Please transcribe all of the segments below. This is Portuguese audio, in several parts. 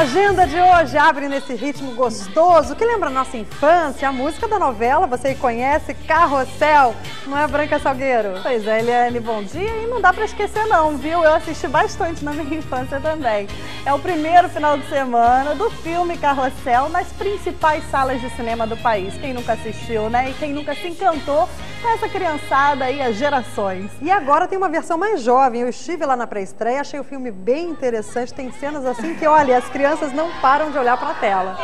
agenda de hoje abre nesse ritmo gostoso que lembra a nossa infância, a música da novela, você conhece, Carrossel, não é Branca Salgueiro? Pois é, Eliane, bom dia e não dá pra esquecer não, viu? Eu assisti bastante na minha infância também. É o primeiro final de semana do filme Carrossel nas principais salas de cinema do país. Quem nunca assistiu, né? E quem nunca se encantou com essa criançada aí, as gerações. E agora tem uma versão mais jovem, eu estive lá na pré-estreia, achei o filme bem interessante, tem cenas assim que, olha, as crianças não param de olhar para a tela.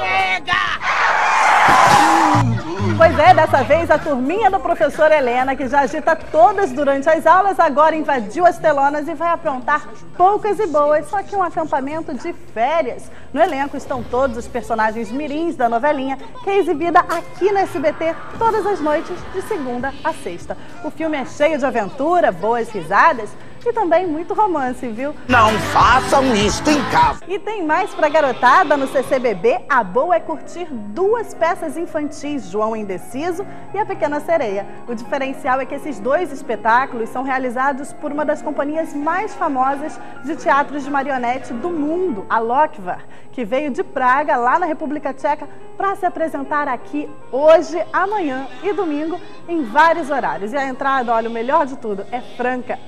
Pois é, dessa vez a turminha do professor Helena, que já agita todas durante as aulas, agora invadiu as telonas e vai aprontar poucas e boas, só que um acampamento de férias. No elenco estão todos os personagens mirins da novelinha, que é exibida aqui no SBT todas as noites, de segunda a sexta. O filme é cheio de aventura, boas risadas, e também muito romance, viu? Não façam isto em casa. E tem mais pra garotada no CCBB. A boa é curtir duas peças infantis, João Indeciso e A Pequena Sereia. O diferencial é que esses dois espetáculos são realizados por uma das companhias mais famosas de teatros de marionete do mundo, a Lokvar, que veio de Praga, lá na República Tcheca, para se apresentar aqui hoje, amanhã e domingo em vários horários. E a entrada, olha, o melhor de tudo, é franca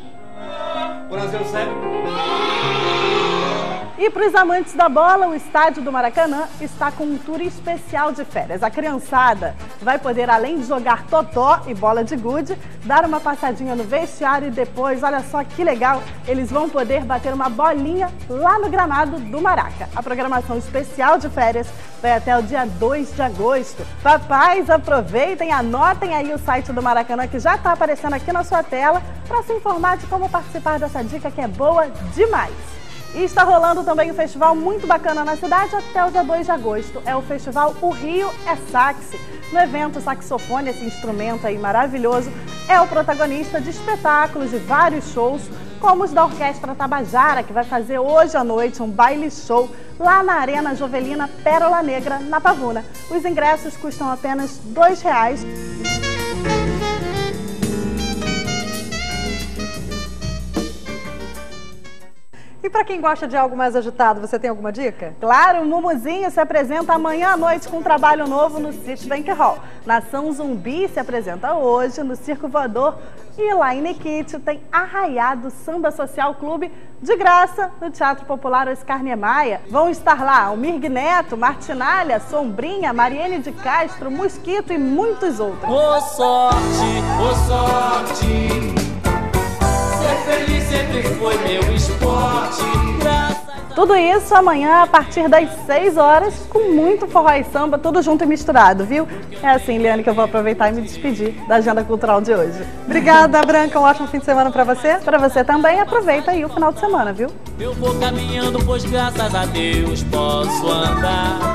Brasil sempre. E para os amantes da bola, o estádio do Maracanã está com um tour especial de férias. A criançada vai poder, além de jogar totó e bola de gude, dar uma passadinha no vestiário e depois, olha só que legal, eles vão poder bater uma bolinha lá no gramado do Maraca. A programação especial de férias vai até o dia 2 de agosto. Papais, aproveitem, anotem aí o site do Maracanã que já está aparecendo aqui na sua tela para se informar de como participar dessa dica que é boa demais. E está rolando também um festival muito bacana na cidade até o dia 2 de agosto. É o festival O Rio é Saxe. No evento, o saxofone, esse instrumento aí maravilhoso, é o protagonista de espetáculos de vários shows, como os da Orquestra Tabajara, que vai fazer hoje à noite um baile show lá na Arena Jovelina Pérola Negra, na Pavuna. Os ingressos custam apenas R$ 2,00. E para quem gosta de algo mais agitado, você tem alguma dica? Claro, o Mumuzinho se apresenta amanhã à noite com um trabalho novo no City Bank Hall. Nação Zumbi se apresenta hoje no Circo Voador e lá em Nikit tem Arraiado Samba Social Clube de graça no Teatro Popular Oscar Niemeyer. Vão estar lá Almir Neto, Martinalha, Sombrinha, Mariene de Castro, Mosquito e muitos outros. Ô sorte, ô sorte feliz sempre foi meu esporte. Tudo isso amanhã a partir das 6 horas, com muito forró e samba, tudo junto e misturado, viu? É assim, Liane, que eu vou aproveitar e me despedir da agenda cultural de hoje. Obrigada, Branca. Um ótimo fim de semana para você. Para você também. Aproveita aí o final de semana, viu? Eu vou caminhando, pois graças a Deus posso andar.